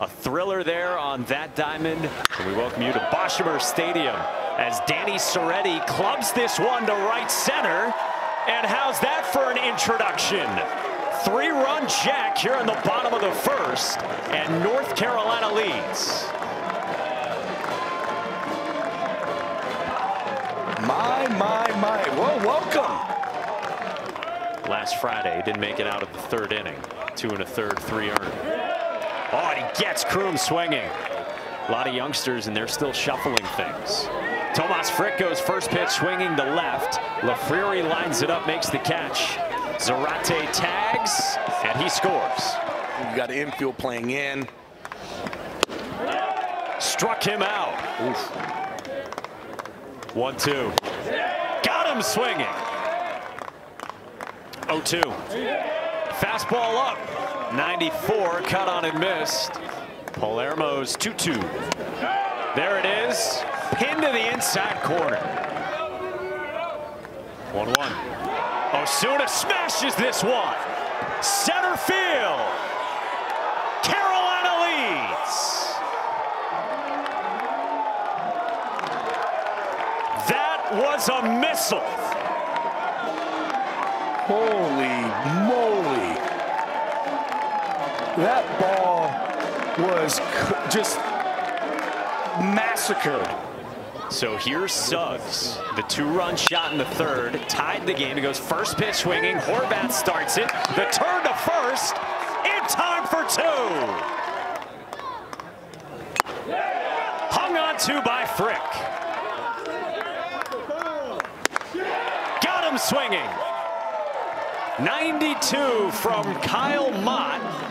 A thriller there on that diamond. And we welcome you to Boshamer Stadium as Danny Serretti clubs this one to right center. And how's that for an introduction? Three-run jack here in the bottom of the first, and North Carolina leads. My, my, my. Well, welcome. Last Friday, didn't make it out of the third inning. Two and a third, three earned. Oh, and he gets Kroom swinging. A lot of youngsters, and they're still shuffling things. Tomas Frick goes first pitch swinging to left. Lafriri lines it up, makes the catch. Zarate tags, and he scores. You got infield playing in. Struck him out. Oof. One, two. Got him swinging. 0-2. Fastball up. 94, cut on and missed. Palermo's 2-2. There it is. Pinned to the inside corner. 1-1. Osuna smashes this one. Center field. Carolina leads. That was a missile. Holy That ball was just massacred. So here's Suggs. The two-run shot in the third tied the game. He goes first pitch swinging. Horvath starts it. The turn to first in time for two. Hung on to by Frick. Got him swinging. 92 from Kyle Mott.